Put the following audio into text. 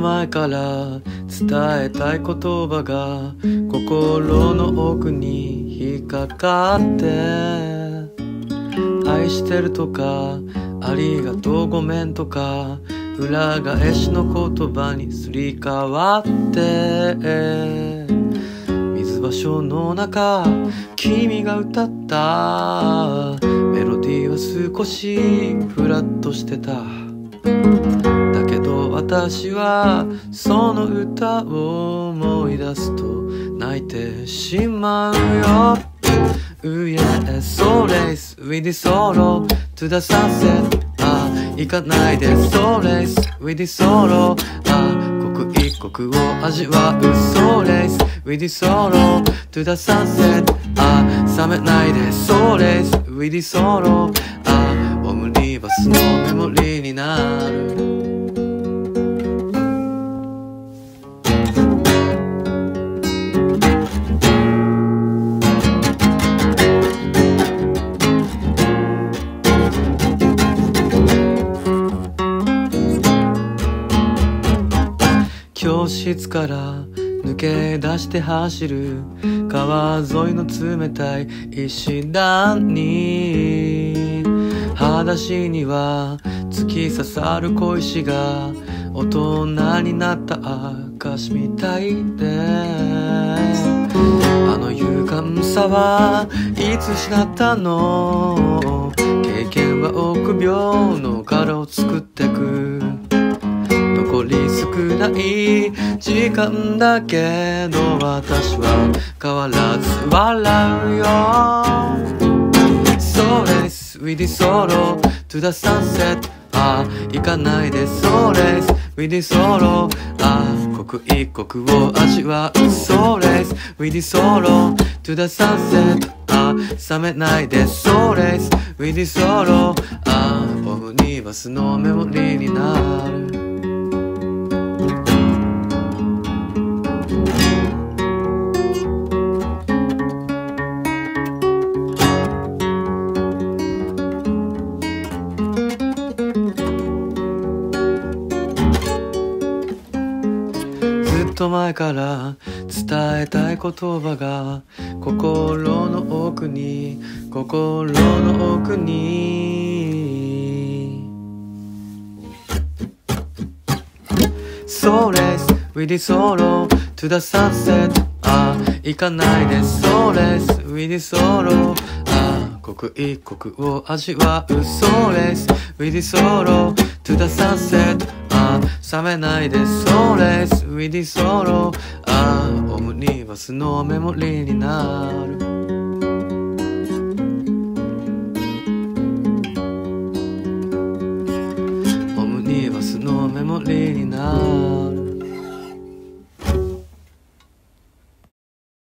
前から伝えたい言葉が心の奥に引っかかって愛してるとかありがとうごめんとか裏返しの言葉にすり替わって水場所の中君が歌ったメロディーは少しフラッとしてた。私はその歌を思い出すと泣いてしまうよ Ooh yeah, so race with the sorrow to the sunset あ行かないで So race with the sorrow あ刻一刻を味わう So race with the sorrow to the sunset あ冷めないで So race with the sorrow あオムニバスのメモリーになる教室から抜け出して走る川沿いの冷たい石段に。裸足には突き刺さる小石が大人になった証みたいで。あの勇敢さはいつ失ったの？経験は臆病の殻を作ってく。残り少ない時間だけど私は変わらず笑うよ。So race with the sorrow to the sunset あ行かないで So race with the sorrow あ刻一刻を味わうそうです We did solo to the sunset あ冷めないでそうです We did solo あオムニバスのメモリーになるっと前から伝えたい言葉が心の奥に心の奥に So race with the sorrow to the sunset あ行かないで So race with the sorrow あ刻一刻を味わう So race with the sorrow to the sunset あ冷めないで So race with the sorrow あオムニバスのメモリーになる。オムニバスのメモリーになる。